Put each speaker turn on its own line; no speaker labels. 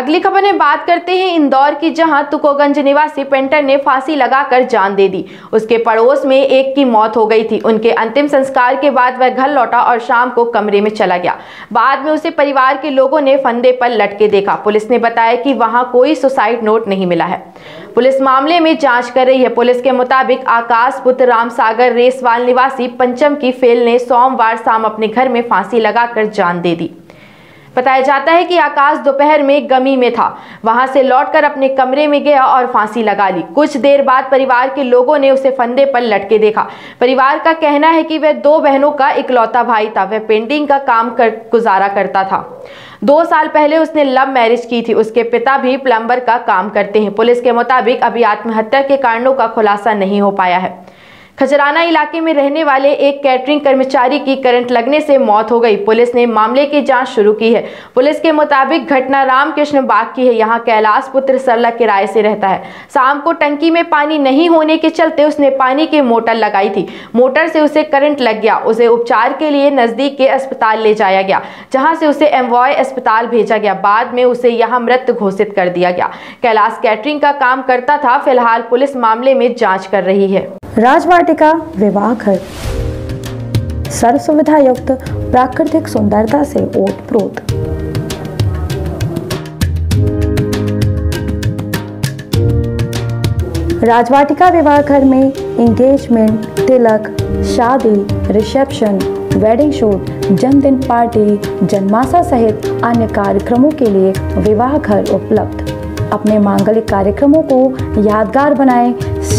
अगली खबर में बात करते हैं इंदौर की, जहाँ तुकोगंज निवासी पेंटर ने फांसी लगाकर जान दे दी। उसके पड़ोस में एक की मौत हो गई थी। उनके अंतिम संस्कार के बाद वह घर लौटा और शाम को कमरे में चला गया। बाद में उसे परिवार के लोगों ने फंदे पर लटके देखा। पुलिस ने बताया कि वहाँ कोई सुसाइड नोट नहीं मिला है। पुलिस मामले में जाँच कर रही है। पुलिस के मुताबिक आकाश पुत्र रामसागर रेसवाल निवासी पंचम की फेल ने सोमवार शाम अपने घर में फांसी लगाकर जान दे दी। बताया जाता है कि आकाश दोपहर में गमी में था। वहाँ से लौटकर अपने कमरे में गया और फांसी लगा ली। कुछ देर बाद परिवार के लोगों ने उसे फंदे पर लटके देखा। परिवार का कहना है कि वह दो बहनों का इकलौता भाई था। वह पेंटिंग का काम कर गुजारा करता था। दो साल पहले उसने लव मैरिज की थी। उसके पिता भी प्लम्बर का काम करते हैं। पुलिस के मुताबिक अभी आत्महत्या के कारणों का खुलासा नहीं हो पाया है। खजराना इलाके में रहने वाले एक कैटरिंग कर्मचारी की करंट लगने से मौत हो गई। पुलिस ने मामले की जाँच शुरू की है। पुलिस के मुताबिक घटना रामकृष्ण बाग की है। यहाँ कैलाश पुत्र सरला किराए से रहता है। शाम को टंकी में पानी नहीं होने के चलते उसने पानी की मोटर लगाई थी। मोटर से उसे करंट लग गया। उसे उपचार के लिए नज़दीक के अस्पताल ले जाया गया, जहाँ से उसे एमवॉय अस्पताल भेजा गया। बाद में उसे यहाँ मृत घोषित कर दिया गया। कैलाश कैटरिंग का काम करता था। फ़िलहाल पुलिस मामले में जाँच कर रही है।
राजवाटिका विवाह घर सर्व सुविधा युक्त प्राकृतिक सुंदरता से ओत प्रोत राजवाटिका विवाह घर में इंगेजमेंट तिलक, शादी रिसेप्शन वेडिंग शूट जन्मदिन पार्टी जन्माशा सहित अन्य कार्यक्रमों के लिए विवाह घर उपलब्ध। अपने मांगलिक कार्यक्रमों को यादगार बनाएँ